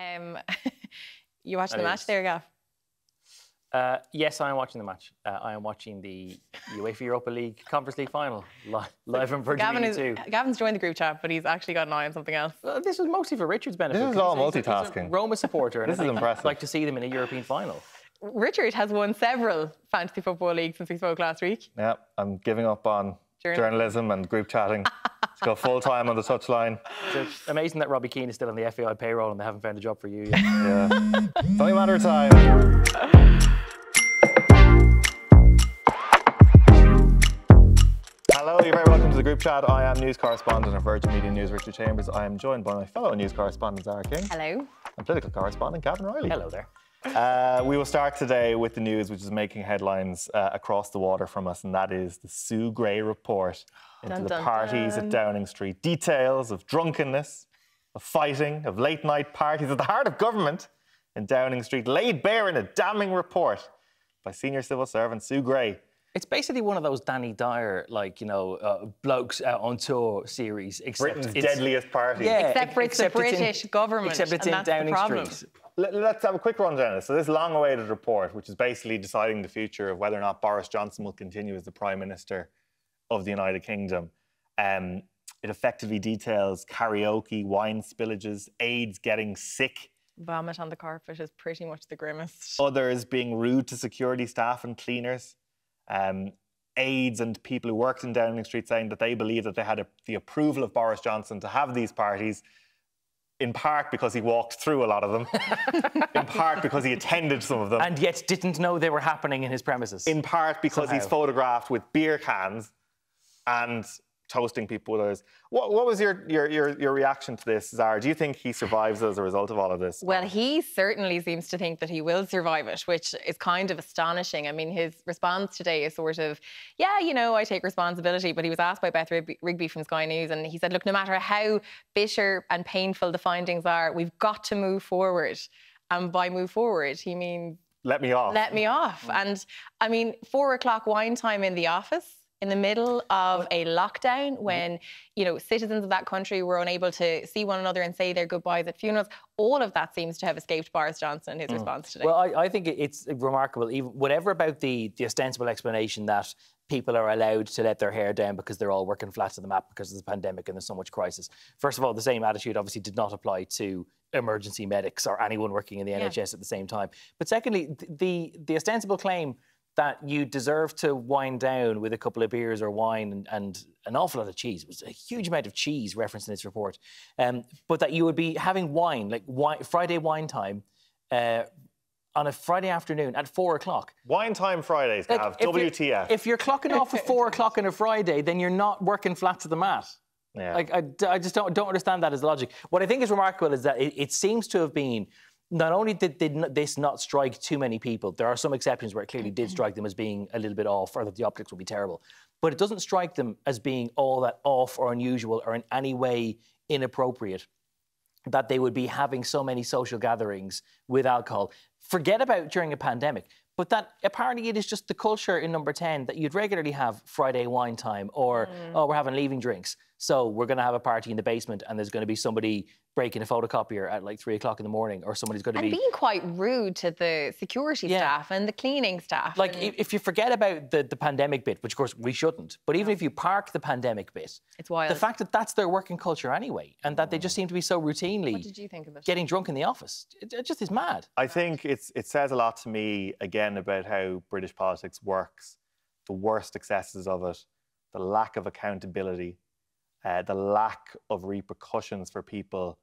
Um, you watching the match is- there, Gav? Uh, yes, I am watching the match. Uh, I am watching the UEFA Europa League Conference League final li- live on Virgin Gavin Media is, 2. Gavan's joined the group chat, but he's actually got an eye on something else. Uh, this was mostly for Richard's benefit. This is 'cause all he's a- he's a multitasking. Roma supporter. and This I'd is like- impressive. like to see them in a European final. Richard has won several fantasy football leagues since we spoke last week. Yeah, I'm giving up on Journal- journalism and group chatting. Let's got full time on the touchline. It's amazing that Robbie Keane is still on the FAI payroll and they haven't found a job for you yet. Yeah. it's only a matter of time. Hello, you're very welcome to the group chat. I am news correspondent of Virgin Media News, Richard Chambers. I am joined by my fellow news correspondent, Zara King, Hello. and political correspondent, Gavan Reilly. Hello there. Uh, we will start today with the news which is making headlines uh, across the water from us, and that is the Sue Gray report into Dun, the dun, parties dun. at Downing Street. Details of drunkenness, of fighting, of late night parties at the heart of government in Downing Street laid bare in a damning report by senior civil servant Sue Gray. It's basically one of those Danny Dyer, like, you know, uh, blokes out on tour series, except Britain's it's, deadliest party. Yeah, Except for it's the except in- British government, Except it's and in that's the Downing problem. Street. Let- Let's have a quick rundown. So, this long awaited report, which is basically deciding the future of whether or not Boris Johnson will continue as the Prime Minister of the United Kingdom, um, it effectively details karaoke, wine spillages, aides getting sick, Vomit on the carpet is pretty much the grimmest. others being rude to security staff and cleaners, um, aides and people who worked in Downing Street saying that they believe that they had a, the approval of Boris Johnson to have these parties. In part because he walked through a lot of them, in part because he attended some of them, And yet didn't know they were happening in his premises. in part because he's photographed with beer cans and toasting people with others. What, what was your, your, your, your reaction to this, Zara? Do you think he survives as a result of all of this? Well, he certainly seems to think that he will survive it, which is kind of astonishing. I mean, his response today is sort of, yeah, you know, I take responsibility. But he was asked by Beth Rigby, Rigby from Sky News, and he said, look, no matter how bitter and painful the findings are, we've got to move forward. And by move forward, he means Let me off. let me off. And I mean, four o'clock wine time in the office in the middle of a lockdown mm-hmm. when you know citizens of that country were unable to see one another and say their goodbyes at funerals all of that seems to have escaped boris johnson his mm. response today Well, I, I think it's remarkable. Even whatever about the, the ostensible explanation that people are allowed to let their hair down because they're all working flat to the map because of the pandemic and there's so much crisis. First of all, the same attitude obviously did not apply to emergency medics or anyone working in the Yeah. NHS at the same time. But secondly, th- the the ostensible claim that you deserve to wind down with a couple of beers or wine and, and an awful lot of cheese. It was a huge amount of cheese referenced in this report. Um, but that you would be having wine, like wine, Friday wine time, uh, on a Friday afternoon at four o'clock. Wine time Fridays, Like, Gav. if you're- WTF. If you're clocking off at four o'clock on a Friday, then you're not working flat to the mat. Yeah. Like I, I just don't don't understand that as logic. What I think is remarkable is that it, it seems to have been. Not only did, did this not strike too many people, there are some exceptions where it clearly did mm-hmm. strike them as being a little bit off, or that the optics would be terrible. But it doesn't strike them as being all that off or unusual or in any way inappropriate that they would be having so many social gatherings with alcohol. Forget about during a pandemic, but that apparently it is just the culture in number 10 that you'd regularly have Friday wine time or, mm. oh, we're having leaving drinks. So we're going to have a party in the basement and there's going to be somebody breaking a photocopier at like three o'clock in the morning or somebody's going to and be. being quite rude to the security Yeah. staff and the cleaning staff Like, and if you forget about the, the pandemic bit, which of course we shouldn't, but even if you park the pandemic bit, it's wild the fact that that's their working culture anyway, and that they just seem to be so routinely what did you think of it getting drunk in the office, it, it just is mad. I think it's it says a lot to me again about how British politics works, the worst excesses of it, the lack of accountability, uh, the lack of repercussions for people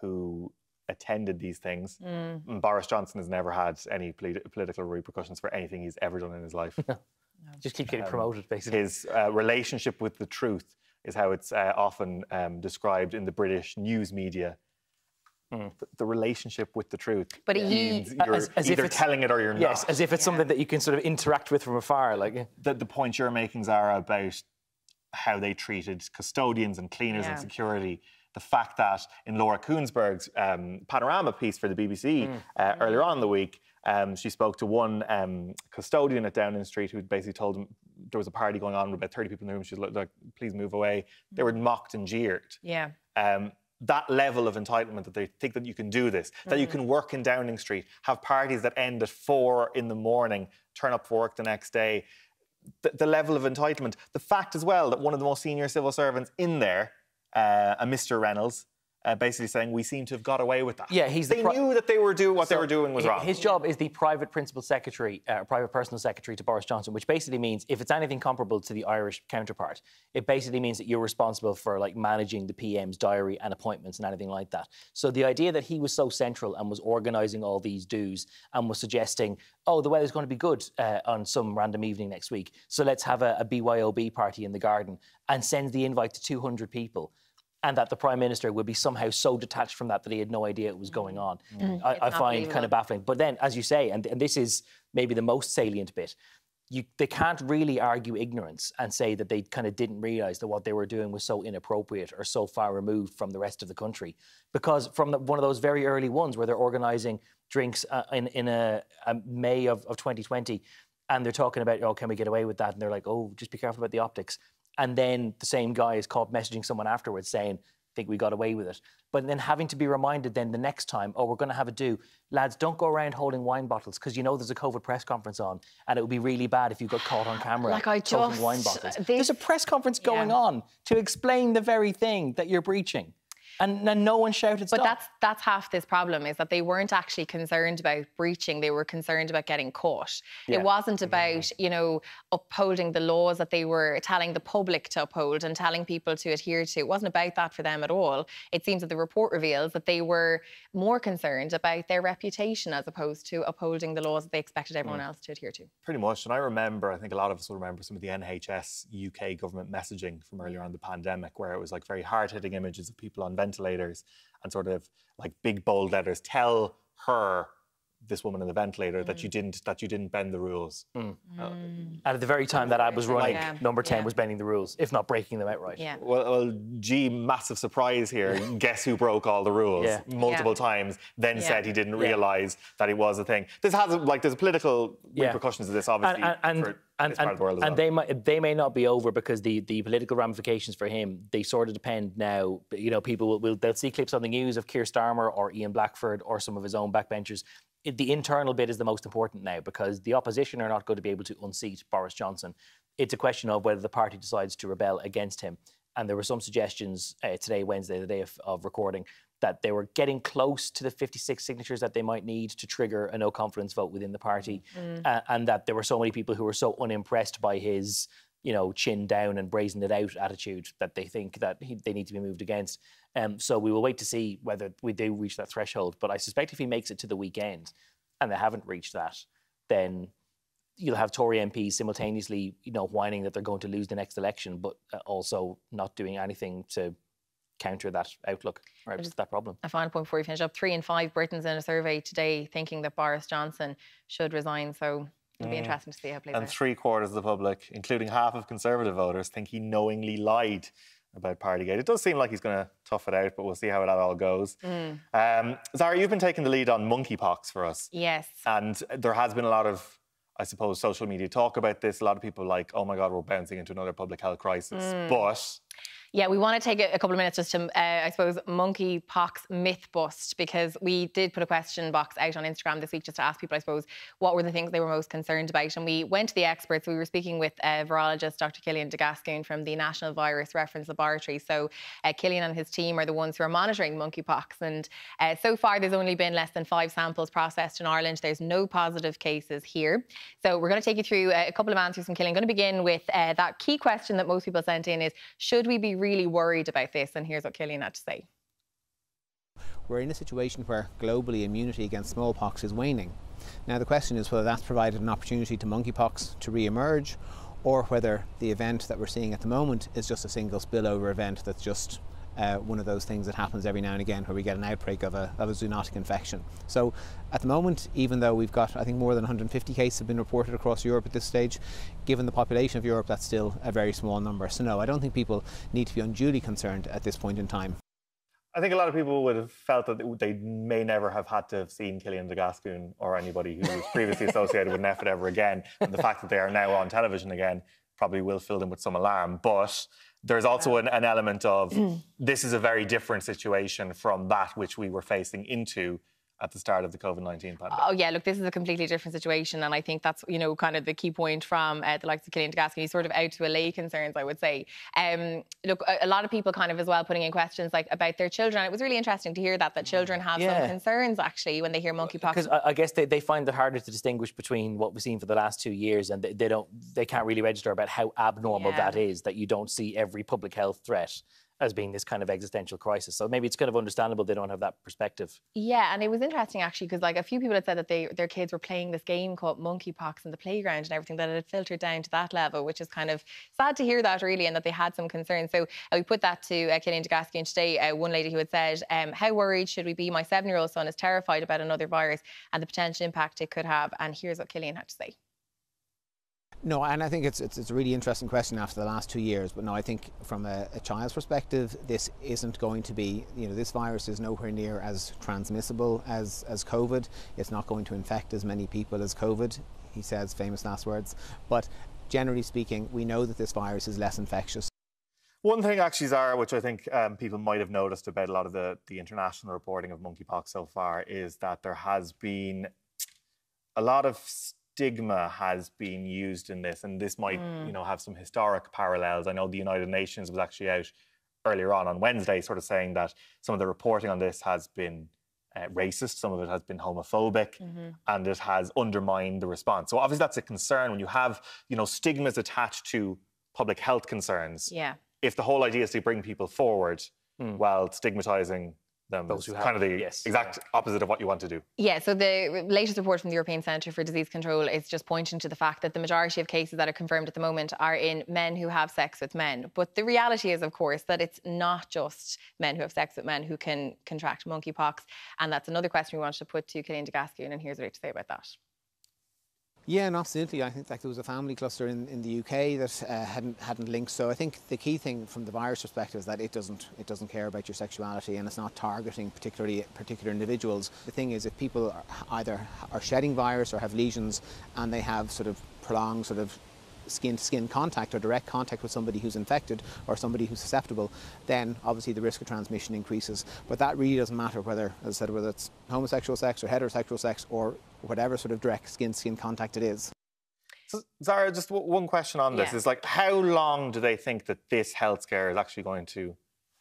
who attended these things. Mm. Boris Johnson has never had any polit- political repercussions for anything he's ever done in his life. Just keep getting Um, promoted, basically. his uh, relationship with the truth is how it's uh, often um, described in the British news media. The, the relationship with the truth. But he- means you're As- as if either it's- telling it or you're Yes, not. as if it's something that you can sort of interact with from afar. Like, the, the point you're making, Zara, about how they treated custodians and cleaners Yeah. and security. The fact that in Laura Kuenssberg's um, panorama piece for the BBC Mm. uh, earlier on in the week, um, she spoke to one um, custodian at Downing Street who basically told him there was a party going on with about 30 people in the room. She was like, please move away. They were mocked and jeered. yeah Um, that level of entitlement that they think that you can do this, mm. that you mm. can work in Downing Street, have parties that end at four in the morning, turn up for work the next day. The, the level of entitlement. The fact as well that one of the most senior civil servants in there, uh, a Mr. Reynolds, uh, basically saying we seem to have got away with that. Yeah, he's. They the knew that they were doing what so they were doing was wrong. His job is the private principal secretary, uh, private personal secretary to Boris Johnson, which basically means if it's anything comparable to the Irish counterpart, it basically means that you're responsible for like managing the PM's diary and appointments and anything like that. So the idea that he was so central and was organising all these dues and was suggesting, oh, the weather's going to be good uh, on some random evening next week, so let's have a, a BYOB party in the garden, and sends the invite to 200 people and that the prime minister would be somehow so detached from that that he had no idea it was going on. Mm. I, I find kind of baffling. But then, as you say, and, and this is maybe the most salient bit, you, they can't really argue ignorance and say that they kind of didn't realize that what they were doing was so inappropriate or so far removed from the rest of the country. Because from the, one of those very early ones where they're organizing drinks uh, in, in a, a May of, of 2020, and they're talking about, oh, can we get away with that? And they're like, oh, just be careful about the optics and then the same guy is caught messaging someone afterwards saying, I think we got away with it. But then having to be reminded then the next time, oh, we're going to have a do. Lads, don't go around holding wine bottles because you know there's a COVID press conference on and it would be really bad if you got caught on camera like I just, holding wine bottles. This, there's a press conference going yeah. on to explain the very thing that you're breaching and, and no one shouted but stop. that's that's half this problem is that they weren't actually concerned about breaching. They were concerned about getting caught. Yeah. it wasn't about you know upholding the laws that they were telling the public to uphold and telling people to adhere to. It wasn't about that for them at all. It seems that the report reveals that they were more concerned about their reputation as opposed to upholding the laws that they expected everyone mm. else to adhere to. Pretty much. And i remember i think a lot of us will remember some of the nhs uk government messaging from earlier on the pandemic where it was like very hard-hitting images of people on ventilators and sort of like big bold letters tell her this woman in the ventilator mm. that you mm. didn't that you didn't bend the rules. Mm. Uh, and at the very time that ad was running, yeah. number ten yeah. was bending the rules, if not breaking them outright. Yeah. Well, well, gee, massive surprise here. Guess who broke all the rules yeah. multiple times? Then said he didn't realise that it was a thing. This has like there's political repercussions of this, obviously. And, and, and, and, and, and well. they might they may not be over because the, the political ramifications for him they sort of depend now. You know, people will, will they'll see clips on the news of Keir Starmer or Ian Blackford or some of his own backbenchers it, the internal bit is the most important now because the opposition are not going to be able to unseat Boris Johnson. It's a question of whether the party decides to rebel against him. And there were some suggestions uh, today, Wednesday, the day of, of, recording, that they were getting close to the 56 signatures that they might need to trigger a no confidence vote within the party, mm. uh, and that there were so many people who were so unimpressed by his you know, chin down and brazen it out attitude that they think that he, they need to be moved against. Um, so we will wait to see whether we do reach that threshold. But I suspect if he makes it to the weekend and they haven't reached that, then you'll have Tory MPs simultaneously, you know, whining that they're going to lose the next election, but uh, also not doing anything to counter that outlook or that problem. A final point before we finish up: three in five Britons in a survey today thinking that Boris Johnson should resign. So It'll be mm. interesting to see how it plays and out. three quarters of the public, including half of Conservative voters, think he knowingly lied about Partygate. It does seem like he's going to tough it out, but we'll see how that all goes. Mm. Um, Zara, you've been taking the lead on monkeypox for us. Yes. And there has been a lot of, I suppose, social media talk about this. A lot of people like, oh my God, we're bouncing into another public health crisis. Mm. But yeah, we want to take a, couple of minutes just to, uh, I suppose, monkeypox myth bust because we did put a question box out on Instagram this week just to ask people, I suppose, what were the things they were most concerned about. And we went to the experts. We were speaking with uh, virologist Dr. Cillian de Gascun from the National Virus Reference Laboratory. So uh, Cillian and his team are the ones who are monitoring monkeypox. And uh, so far, there's only been less than five samples processed in Ireland. There's no positive cases here. So we're going to take you through uh, a couple of answers from Cillian. I'm going to begin with uh, that key question that most people sent in is, should we be really worried about this. And here's what Cillian had to say. We're in a situation where globally immunity against smallpox is waning. Now, the question is whether that's provided an opportunity to monkeypox to re emerge or whether the event that we're seeing at the moment is just a single spillover event that's just uh, one of those things that happens every now and again where we get an outbreak of a, of a zoonotic infection. So at the moment, even though we've got, I think more than 150 cases have been reported across Europe at this stage, given the population of Europe, that's still a very small number. So no, I don't think people need to be unduly concerned at this point in time. I think a lot of people would have felt that they may never have had to have seen Cillian de Gascun or anybody who was previously associated with NPHET ever again. And the fact that they are now on television again probably will fill them with some alarm. But there's also an, an element of this is a very different situation from that which we were facing into at the start of the COVID 19 pandemic. Oh yeah, look, this is a completely different situation, and I think that's you know kind of the key point from uh, the likes of Cillian Gascun. He's sort of out to allay concerns, I would say. Um, look, a, a, lot of people kind of as well putting in questions like about their children. It was really interesting to hear that that children have yeah. some concerns actually when they hear monkeypox. Because I, I, guess they, they find it harder to distinguish between what we've seen for the last two years, and they, they don't they can't really register about how abnormal yeah. that is. That you don't see every public health threat as being this kind of existential crisis. So maybe it's kind of understandable they don't have that perspective. Yeah, and it was interesting actually because like a few people had said that they their kids were playing this game called monkeypox in the playground and everything that it had filtered down to that level, which is kind of sad to hear that really, and that they had some concerns. So uh, we put that to uh, Cillian de Gascun today. Uh, one lady who had said, um, "How worried should we be? My seven-year-old son is terrified about another virus and the potential impact it could have." And here's what Cillian had to say. No, and I think it's, it's, it's, a really interesting question after the last two years. But no, I think from a, a, child's perspective, this isn't going to be, you know, this virus is nowhere near as transmissible as, as COVID. It's not going to infect as many people as COVID, he says, famous last words. But generally speaking, we know that this virus is less infectious. One thing, actually, Zara, which I think um, people might have noticed about a lot of the, the international reporting of monkeypox so far, is that there has been a lot of stigma has been used in this, and this might, mm. you know, have some historic parallels. I know the United Nations was actually out earlier on on Wednesday, sort of saying that some of the reporting on this has been uh, racist, some of it has been homophobic, mm-hmm. and it has undermined the response. So obviously that's a concern when you have, you know, stigmas attached to public health concerns. Yeah. If the whole idea is to bring people forward mm. while stigmatizing them. Those who have kind of the yes. exact opposite of what you want to do. Yeah, so the latest report from the European Centre for Disease Control is just pointing to the fact that the majority of cases that are confirmed at the moment are in men who have sex with men. But the reality is, of course, that it's not just men who have sex with men who can contract monkeypox. And that's another question we wanted to put to Cillian de Gascun, and here's what he had to say about that. Yeah, and absolutely. I think like there was a family cluster in, in the UK that uh, hadn't hadn't linked. So I think the key thing from the virus perspective is that it doesn't it doesn't care about your sexuality and it's not targeting particularly particular individuals. The thing is, if people are either are shedding virus or have lesions and they have sort of prolonged sort of skin to skin contact or direct contact with somebody who's infected or somebody who's susceptible, then obviously the risk of transmission increases. But that really doesn't matter whether, as I said, whether it's homosexual sex or heterosexual sex or whatever sort of direct skin skin contact it is. So, Zara, just one question on this yeah. is like, how long do they think that this health scare is actually going to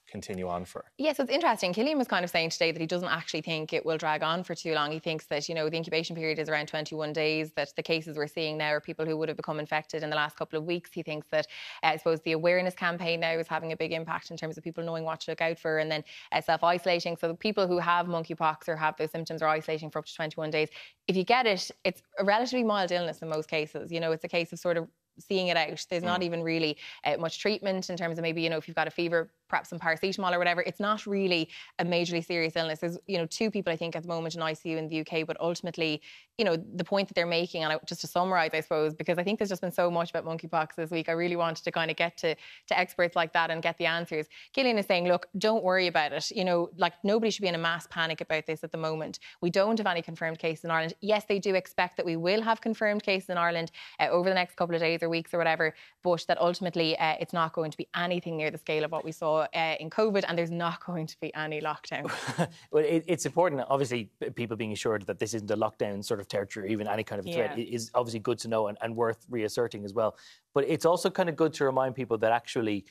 continue on for. Yes, yeah, so it's interesting. Cillian was kind of saying today that he doesn't actually think it will drag on for too long. He thinks that, you know, the incubation period is around 21 days, that the cases we're seeing now are people who would have become infected in the last couple of weeks. He thinks that, uh, I suppose, the awareness campaign now is having a big impact in terms of people knowing what to look out for and then uh, self isolating. So the people who have monkeypox or have those symptoms are isolating for up to 21 days. If you get it, it's a relatively mild illness in most cases. You know, it's a case of sort of seeing it out. There's mm. not even really uh, much treatment in terms of maybe, you know, if you've got a fever, perhaps some paracetamol or whatever. It's not really a majorly serious illness. There's, you know, two people I think at the moment in ICU in the UK, but ultimately, you know, the point that they're making, and I, just to summarise, I suppose, because I think there's just been so much about monkeypox this week. I really wanted to kind of get to, to experts like that and get the answers. Cillian is saying, look, don't worry about it. You know, like nobody should be in a mass panic about this at the moment. We don't have any confirmed cases in Ireland. Yes, they do expect that we will have confirmed cases in Ireland uh, over the next couple of days or weeks or whatever, but that ultimately uh, it's not going to be anything near the scale of what we saw uh, in COVID, and there's not going to be any lockdown. well, it, it's important, obviously, people being assured that this isn't a lockdown sort of territory, or even any kind of threat, yeah. is obviously good to know and, and worth reasserting as well. But it's also kind of good to remind people that actually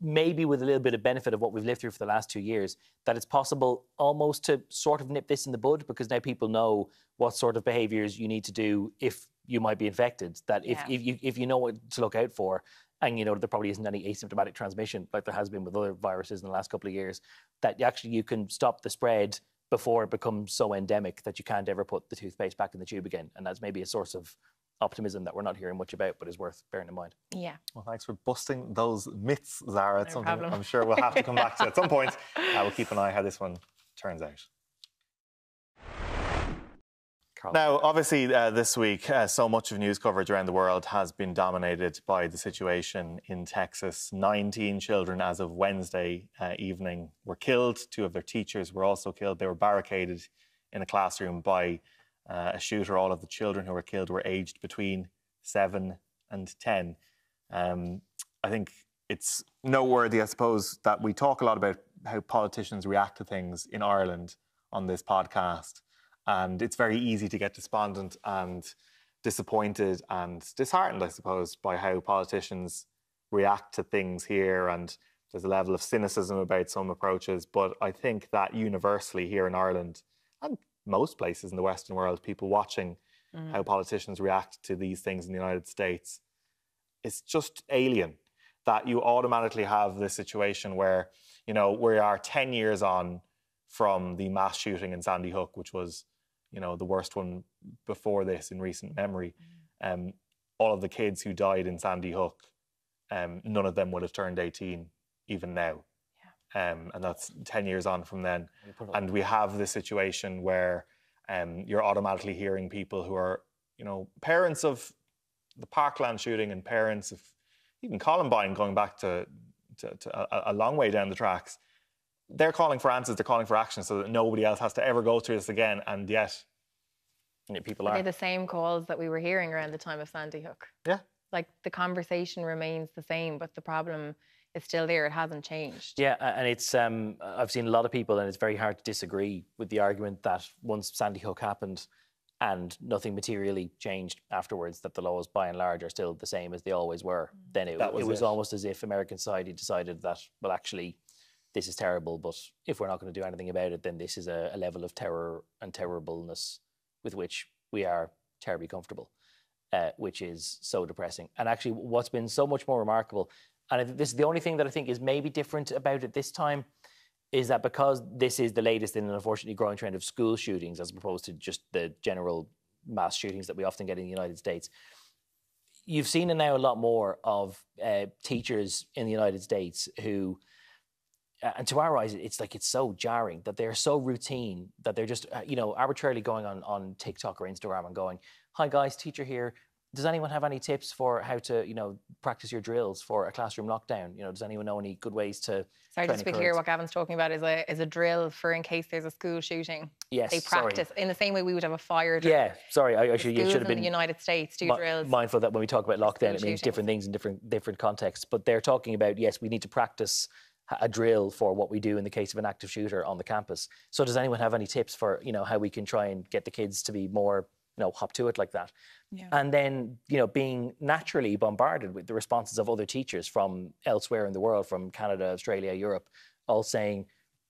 maybe with a little bit of benefit of what we've lived through for the last two years, that it's possible almost to sort of nip this in the bud because now people know what sort of behaviours you need to do if you might be infected. That if, yeah. if you if you know what to look out for, and you know that there probably isn't any asymptomatic transmission like there has been with other viruses in the last couple of years, that actually you can stop the spread before it becomes so endemic that you can't ever put the toothpaste back in the tube again. And that's maybe a source of optimism that we're not hearing much about, but is worth bearing in mind. Yeah. Well, thanks for busting those myths, Zara. It's no something problem. I'm sure we'll have to come back to at some point. Uh, we'll keep an eye how this one turns out. Carl. Now, obviously, uh, this week, uh, so much of news coverage around the world has been dominated by the situation in Texas. 19 children, as of Wednesday uh, evening, were killed. Two of their teachers were also killed. They were barricaded in a classroom by uh, a shooter. All of the children who were killed were aged between seven and 10. Um, I think it's noteworthy, I suppose, that we talk a lot about how politicians react to things in Ireland on this podcast. And it's very easy to get despondent and disappointed and disheartened, I suppose, by how politicians react to things here. And there's a level of cynicism about some approaches. But I think that universally here in Ireland and most places in the Western world, people watching mm. how politicians react to these things in the United States, it's just alien that you automatically have this situation where, you know, we are 10 years on from the mass shooting in Sandy Hook, which was, you know, the worst one before this in recent memory. Mm. Um, all of the kids who died in Sandy Hook, um, none of them would have turned 18 even now. Yeah. Um, and that's 10 years on from then. And we have this situation where um, you're automatically hearing people who are, you know, parents of the Parkland shooting and parents of even Columbine going back to, to, to a, a, long way down the tracks. They're calling for answers, they're calling for action so that nobody else has to ever go through this again. And yet, people are. They're the same calls that we were hearing around the time of Sandy Hook. Yeah. Like the conversation remains the same, but the problem is still there. It hasn't changed. Yeah, and it's um, I've seen a lot of people, and it's very hard to disagree with the argument that once Sandy Hook happened, and nothing materially changed afterwards, that the laws by and large are still the same as they always were, mm. then it, was, it was almost as if American society decided that, well, actually, this is terrible, but if we're not going to do anything about it, then this is a, a level of terror and terribleness with which we are terribly comfortable, uh, which is so depressing. And actually, what's been so much more remarkable, and this is the only thing that I think is maybe different about it this time, is that because this is the latest in an unfortunately growing trend of school shootings as opposed to just the general mass shootings that we often get in the United States, you've seen now a lot more of uh, teachers in the United States who, and to our eyes, it's like it's so jarring that they're so routine that they're just, uh, you know, arbitrarily going on, on TikTok or Instagram and going, hi guys, teacher here does anyone have any tips for how to, you know, practice your drills for a classroom lockdown? You know, does anyone know any good ways to? Sorry, just to be clear, what Gavan's talking about is a is a drill for in case there's a school shooting. Yes, they practice sorry. in the same way we would have a fire drill. Yeah, sorry, I, I should, you should have been. in the United States do mi- drills. Mindful that when we talk about lockdown, it means different things in different different contexts. But they're talking about yes, we need to practice a drill for what we do in the case of an active shooter on the campus. So does anyone have any tips for you know how we can try and get the kids to be more you know hop to it like that? Yeah. And then, you know, being naturally bombarded with the responses of other teachers from elsewhere in the world, from Canada, Australia, Europe, all saying,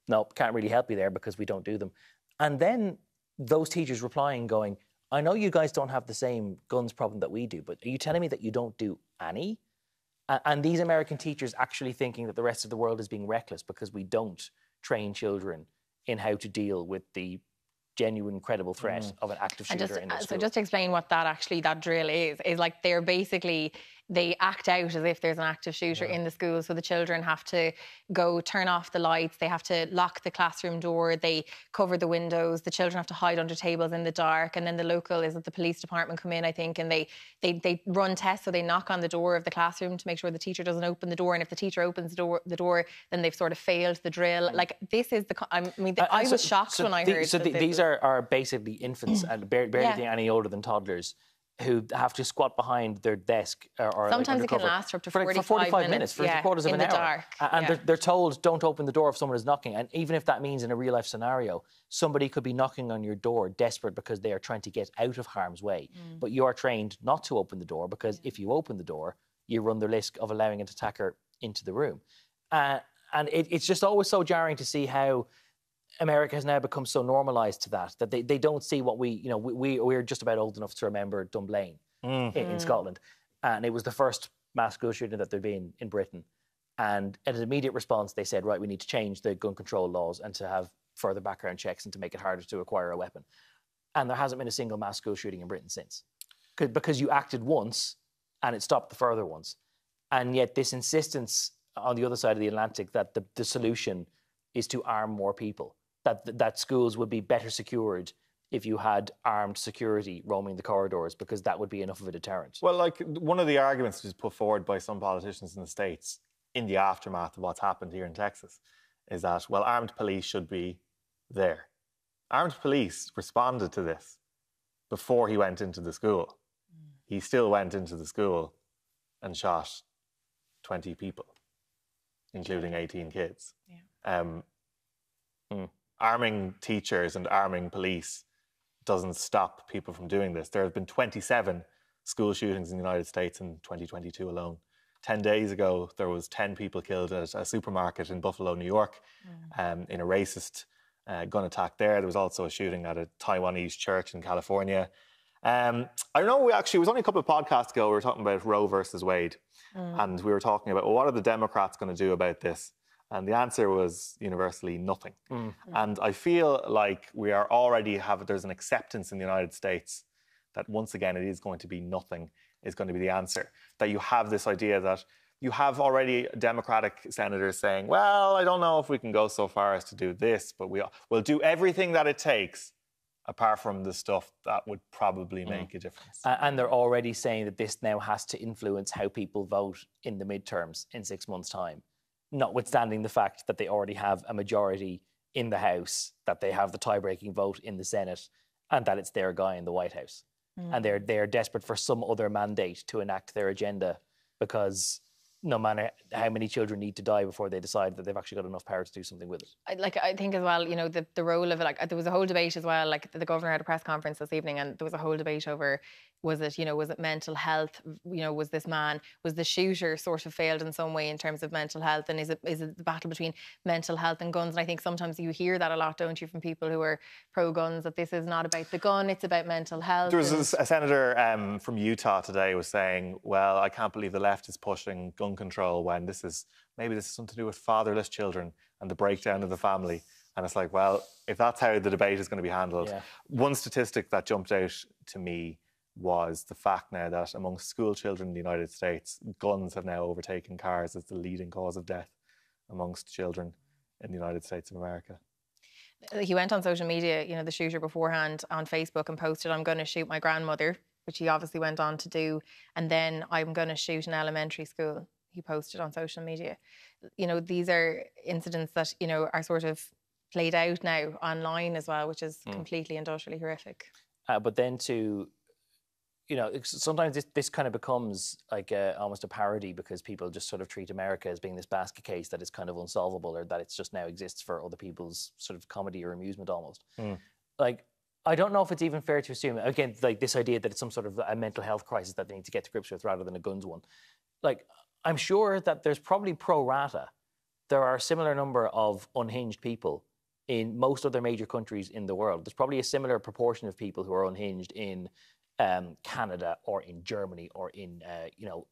no, can't really help you there because we don't do them. And then those teachers replying, going, I know you guys don't have the same guns problem that we do, but are you telling me that you don't do any? And these American teachers actually thinking that the rest of the world is being reckless because we don't train children in how to deal with the genuine, credible threat mm. of an active shooter just, in the So just to explain what that actually that drill is, is like they're basically they act out as if there's an active shooter yeah. in the school. So the children have to go turn off the lights, they have to lock the classroom door, they cover the windows, the children have to hide under tables in the dark, and then the local is that the police department come in, I think, and they they they run tests. So they knock on the door of the classroom to make sure the teacher doesn't open the door, and if the teacher opens the door, the door, then they've sort of failed the drill. Like this is the. I mean, the, uh, I was shocked so when I heard. So the, these are are basically infants and barely yeah. any older than toddlers who have to squat behind their desk or, or sometimes like it can last up to 45, for, for 45 minutes, for yeah, quarters of an hour. Dark. And yeah. they're, they're, told don't open the door if someone is knocking. And even if that means in a real life scenario, somebody could be knocking on your door desperate because they are trying to get out of harm's way. Mm. But you are trained not to open the door because if you open the door, you run the risk of allowing an attacker into the room. Uh, and it, it's just always so jarring to see how America has now become so normalized to that that they, they don't see what we, you know, we, we're just about old enough to remember Dunblane mm. in, in, mm. Scotland. And it was the first mass school shooting that there'd been in Britain. And at an immediate response, they said, right, we need to change the gun control laws and to have further background checks and to make it harder to acquire a weapon. And there hasn't been a single mass school shooting in Britain since. Because you acted once and it stopped the further ones. And yet, this insistence on the other side of the Atlantic that the, the solution is to arm more people, that, that schools would be better secured if you had armed security roaming the corridors because that would be enough of a deterrent. Well, like one of the arguments was put forward by some politicians in the States in the aftermath of what's happened here in Texas is that, well, armed police should be there. Armed police responded to this before he went into the school. Mm. He still went into the school and shot 20 people. including 18 kids. Yeah. Um, hmm. Arming teachers and arming police doesn't stop people from doing this. There have been 27 school shootings in the United States in 2022 alone. 10 days ago, there was 10 people killed at a supermarket in Buffalo, New York, um, in a racist uh, gun attack there. There was also a shooting at a Taiwanese church in California. Um, I know we actually, it was only a couple of podcasts ago, we were talking about Roe versus Wade. And we were talking about, well, what are the Democrats going to do about this? And the answer was universally nothing. Mm. And I feel like we are already have there's an acceptance in the United States that once again it is going to be nothing is going to be the answer. That you have this idea that you have already Democratic senators saying, well, I don't know if we can go so far as to do this, but we, we'll do everything that it takes, apart from the stuff that would probably mm. make a difference. And they're already saying that this now has to influence how people vote in the midterms in six months' time, notwithstanding the fact that they already have a majority in the House, that they have the tie breaking vote in the Senate, and that it's their guy in the White House. And hmm. they're, they're desperate for some other mandate to enact their agenda because no matter how many children need to die before they decide that they've actually got enough power to do something with it. I- like I think as well, you know, the, the role of it, like there was a whole debate as well, like the governor had a press conference this evening and there was a whole debate over was it, you know, was it mental health? You know, was this man, was the shooter sort of failed in some way in terms of mental health? And is it is it the battle between mental health and guns? And I think sometimes you hear that a lot, don't you, from people who are pro guns, that this is not about the gun, it's about mental health. There was and- a s- a senator um, from Utah today was saying, "Well, I can't believe the left is pushing gun control when this is maybe this is something to do with fatherless children and the breakdown of the family." And it's like, well, if that's how the debate is going to be handled, Yeah. one statistic that jumped out to me was the fact now that among school children in the United States, guns have now overtaken cars as the leading cause of death amongst children in the United States of America. he went on social media, you know, the shooter beforehand on Facebook and posted, I'm going to shoot my grandmother, which he obviously went on to do. And then I'm going to shoot an elementary school. He posted on social media. You know, these are incidents that, you know, are sort of played out now online as well, which is completely and utterly horrific. Uh, but then to, you know, sometimes this, this kind of becomes like a, almost a parody because people just sort of treat America as being this basket case that is kind of unsolvable or that it just now exists for other people's sort of comedy or amusement almost. Like, I don't know if it's even fair to assume, again, like this idea that it's some sort of a mental health crisis that they need to get to grips with rather than a guns one. Like, I'm sure that there's probably pro rata, there are a similar number of unhinged people in most other major countries in the world. There's probably a similar proportion of people who are unhinged in um, Canada or in Germany or in uh, you know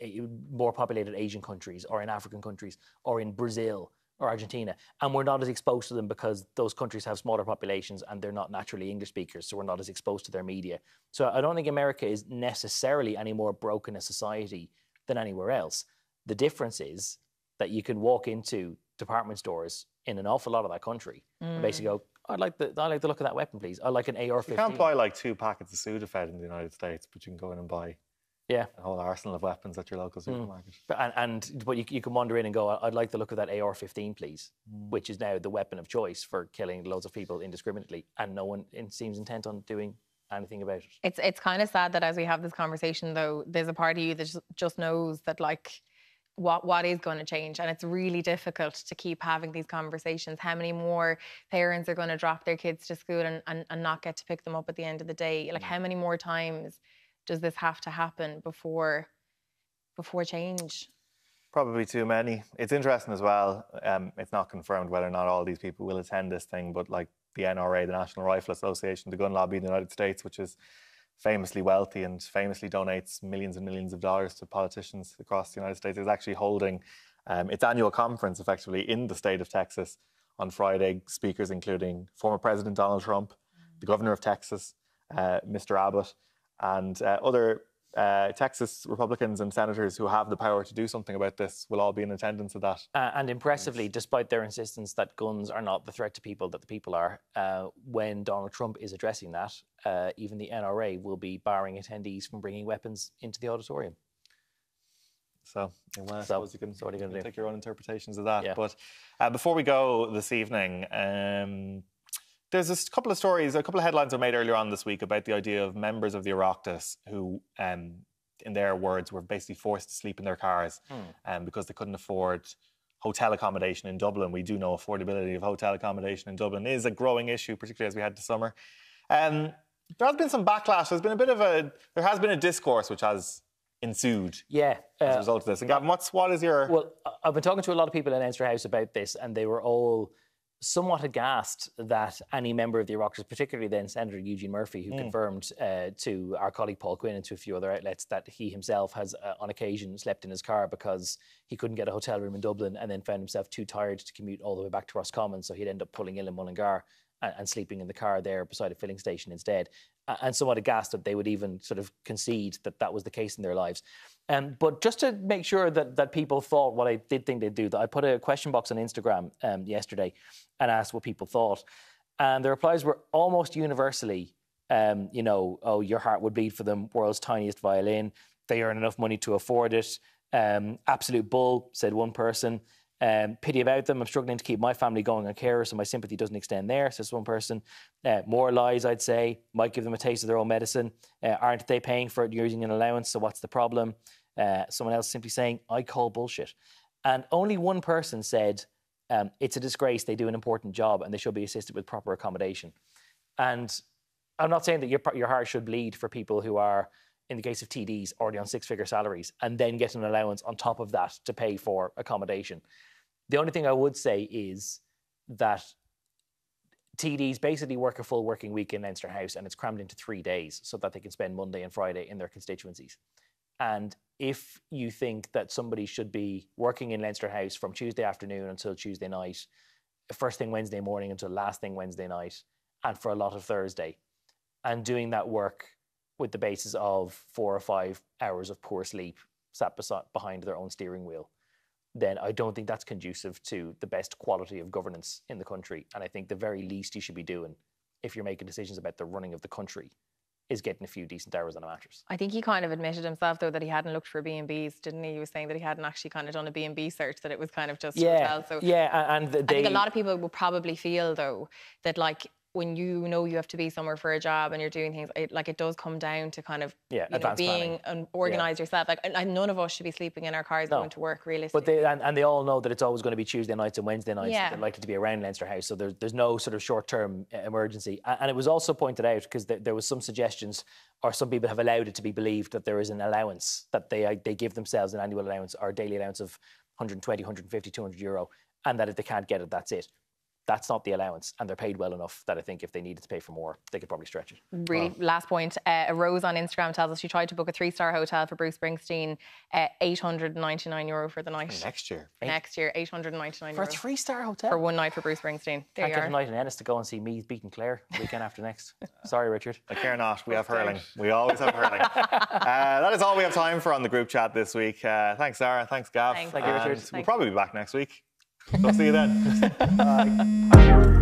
more populated Asian countries or in African countries or in Brazil or Argentina, and we're not as exposed to them because those countries have smaller populations and they're not naturally English speakers, so we're not as exposed to their media. So I don't think America is necessarily any more broken a society than anywhere else. The difference is that you can walk into department stores in an awful lot of that country and basically mm. go, "I'd like the I like the look of that weapon, please. I like an AR-15." You can't buy like two packets of Sudafed in the United States, but you can go in and buy yeah. a whole arsenal of weapons at your local mm. supermarket. But, and, and but you, you can wander in and go, I'd like the look of that AR-15, please, mm. which is now the weapon of choice for killing loads of people indiscriminately, and no one in, seems intent on doing anything about it. It's it's kind of sad that as we have this conversation, though, there's a part of you that just, just knows that like what what is going to change, and it's really difficult to keep having these conversations. How many more parents are going to drop their kids to school and, and, and not get to pick them up at the end of the day? Like, how many more times does this have to happen before before change? Probably too many. It's interesting as well. Um, it's not confirmed whether or not all these people will attend this thing, but like the NRA, the National Rifle Association, the gun lobby in the United States, which is famously wealthy and famously donates millions and millions of dollars to politicians across the United States, is actually holding um, its annual conference effectively in the state of Texas on Friday. Speakers including former President Donald Trump, the governor of Texas, uh, Mr. Abbott, and uh, other uh, Texas Republicans and senators who have the power to do something about this will all be in attendance at that. Uh, and impressively, despite their insistence that guns are not the threat to people that the people are, uh, when Donald Trump is addressing that, uh, even the NRA will be barring attendees from bringing weapons into the auditorium. So, well, I So- you can, so what are you gonna can do? take your own interpretations of that. Yeah. But uh, before we go this evening, um, there's a couple of stories, a couple of headlines were made earlier on this week about the idea of members of the Oireachtas who, um, in their words, were basically forced to sleep in their cars Hmm. um, because they couldn't afford hotel accommodation in Dublin. We do know affordability of hotel accommodation in Dublin is a growing issue, particularly as we had to summer. Um, there has been some backlash. There's been a bit of a there has been a discourse which has ensued Yeah. as a uh, result of this. And Gavan, what's what is your Well, I've been talking to a lot of people in Leinster House about this, and they were all somewhat aghast that any member of the Oireachtas, particularly then Senator Eugene Murphy, who confirmed uh, to our colleague Paul Quinn and to a few other outlets that he himself has, uh, on occasion, slept in his car because he couldn't get a hotel room in Dublin and then found himself too tired to commute all the way back to Roscommon, so he'd end up pulling in in Mullingar and, and sleeping in the car there beside a filling station instead. And somewhat aghast that they would even sort of concede that that was the case in their lives. Um, but just to make sure that, that people thought what I did think they'd do, that I put a question box on Instagram um, yesterday and asked what people thought. And the replies were almost universally, um, you know, oh, your heart would beat for them, world's tiniest violin. They earn enough money to afford it. Um, absolute bull, said one person. Um, pity about them. I'm struggling to keep my family going on care, so my sympathy doesn't extend there, says one person. Uh, more lies, I'd say. Might give them a taste of their own medicine. Uh, aren't they paying for it using an allowance? So what's the problem? Uh, someone else simply saying, I call bullshit. And only one person said, um, it's a disgrace. They do an important job and they should be assisted with proper accommodation. And I'm not saying that your, your heart should bleed for people who are, in the case of TDs, already on six figure salaries and then get an allowance on top of that to pay for accommodation. The only thing I would say is that TDs basically work a full working week in Leinster House and it's crammed into three days so that they can spend Monday and Friday in their constituencies. And if you think that somebody should be working in Leinster House from Tuesday afternoon until Tuesday night, first thing Wednesday morning until last thing Wednesday night, and for a lot of Thursday, and doing that work with the basis of four or five hours of poor sleep sat besi- behind their own steering wheel, then I don't think that's conducive to the best quality of governance in the country. And I think the very least you should be doing if you're making decisions about the running of the country is getting a few decent hours on a mattress. I think he kind of admitted himself though that he hadn't looked for B and B's, didn't he? He was saying that he hadn't actually kind of done a B and B search, that it was kind of just Yeah, hotels. So yeah, a- and th- I think a lot of people will probably feel though that like when you know you have to be somewhere for a job and you're doing things, it, like it does come down to kind of Yeah, you know, being and organise yourself. Like and, and none of us should be sleeping in our cars No. going to work realistically. But they and, and they all know that it's always going to be Tuesday nights and Wednesday nights Yeah. that are likely to be around Leinster House. So there's there's no sort of short term emergency. And it was also pointed out because there, there was some suggestions, or some people have allowed it to be believed that there is an allowance that they uh, they give themselves an annual allowance or a daily allowance of 120, 150, 200 euro, and that if they can't get it, that's it. That's not the allowance, and they're paid well enough that I think if they needed to pay for more, they could probably stretch it. Really, last point. Uh, a Rose on Instagram tells us she tried to book a three star hotel for Bruce Springsteen, uh, 899 euro for the night. next year? Next year, 899 For a three star hotel, for one night for Bruce Springsteen. There can't get a night in Ennis to go and see me beating Clare weekend after next. Sorry, Richard. I care not. We have hurling. We always have hurling. uh, that is all we have time for on the group chat this week. Uh, thanks, Sarah. Thanks, Gav. Thanks, Thank you, And Richard. We'll probably be back next week. I'll see you then.